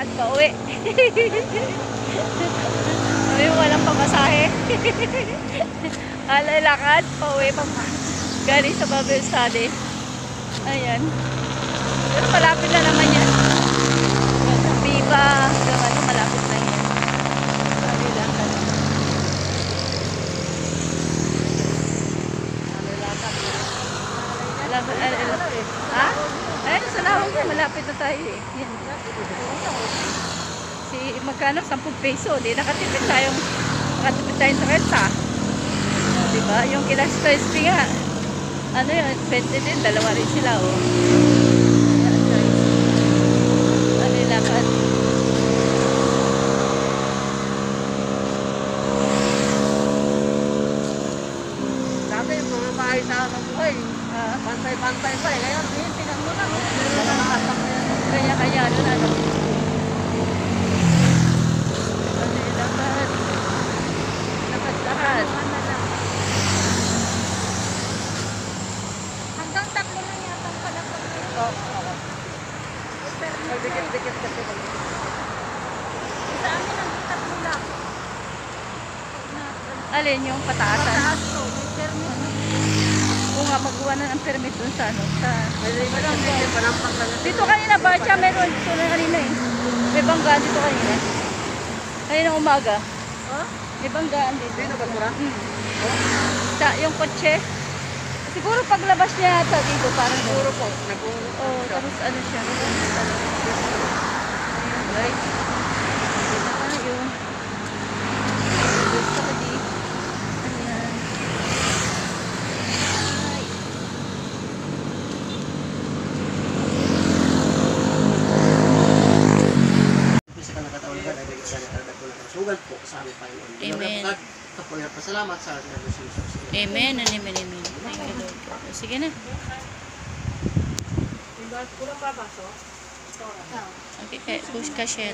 lakad pa uwi. Sabi mo walang pamasahe. Alay lakad pa pa galing sa Bible study. Ayan. Pero malapit na naman yan. Sa Viva, hanggang ano, malapit na yan. Sabi lakad. Malapit, al- al- ha? Ay, sa lawang ko, malapit na tayo eh. Yan. Si, magkano? 10 peso. Di nakatipid tayong, nakatipid tayong sa Kelsa. Diba? Yung kila SP nga. Ano yun? 20 din. Dalawa rin sila, oh. Ano yung lakad? Dati mga bahay sa ano buhay, Ah, pantay-pantay pa eh. Ngayon, tingnan mo na dikit-dikit kasi. Sa amin ang tatlo lang. Alin yung pataasan? Mataas to. May permit na. Kung nga magawa na ng permit dun sa ano, sa... Dito kanina ba? Siya meron dito na kanina eh. May banggaan dito kanina. Kanina umaga. Oh? May banggaan dito. Dito ba mura? Hmm. Sa, yung kotse. Siguro paglabas niya ata dito parang Siguro po. Nag-uulog Oh, tapos ano siya? Ayun guys. Dito na tayo. Gusto ko di. Ayan. Ay. Bisa ka nakatawagan ay bigit sa nakatawagan ng sugal po sa aming Panginoon. Amen. Kapo na pasalamat sa ating Lord Jesus. Amen and amen, amen. Thank you, Lord. Sige na. Kulang pa baso? Okay, kaya push ka siya.